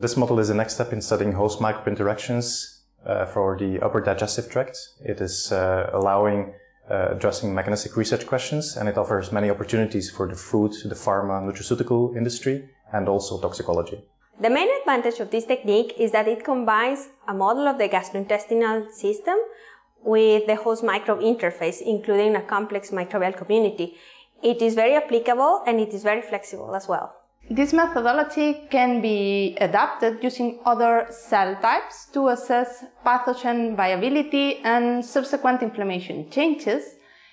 This model is the next step in studying host microbe interactions uh, for the upper digestive tract. It is uh, allowing uh, addressing mechanistic research questions and it offers many opportunities for the food, the pharma, nutraceutical industry and also toxicology. The main advantage of this technique is that it combines a model of the gastrointestinal system with the host microbe interface, including a complex microbial community. It is very applicable and it is very flexible as well. This methodology can be adapted using other cell types to assess pathogen viability and subsequent inflammation changes.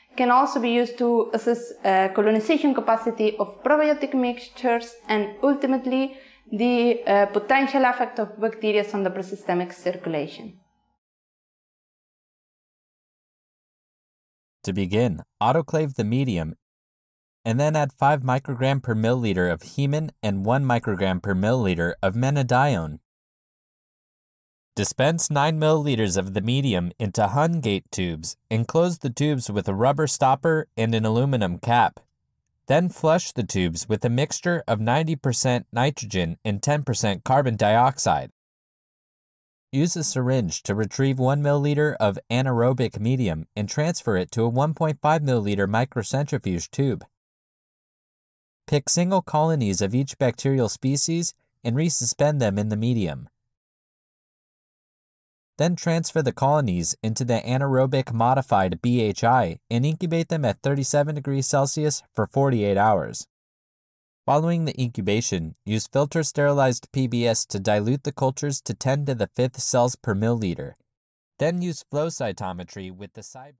It can also be used to assess uh, colonization capacity of probiotic mixtures and ultimately the uh, potential effect of bacteria on the prosystemic circulation. To begin, autoclave the medium and then add 5 microgram per milliliter of hemin and 1 microgram per milliliter of menadione. Dispense 9 milliliters of the medium into Hungate tubes and close the tubes with a rubber stopper and an aluminum cap. Then flush the tubes with a mixture of 90% nitrogen and 10% carbon dioxide. Use a syringe to retrieve 1 milliliter of anaerobic medium and transfer it to a 1.5 milliliter microcentrifuge tube. Pick single colonies of each bacterial species and resuspend them in the medium. Then transfer the colonies into the anaerobic modified BHI and incubate them at 37 degrees Celsius for 48 hours. Following the incubation, use filter sterilized PBS to dilute the cultures to 10 to the 5th cells per milliliter. Then use flow cytometry with the side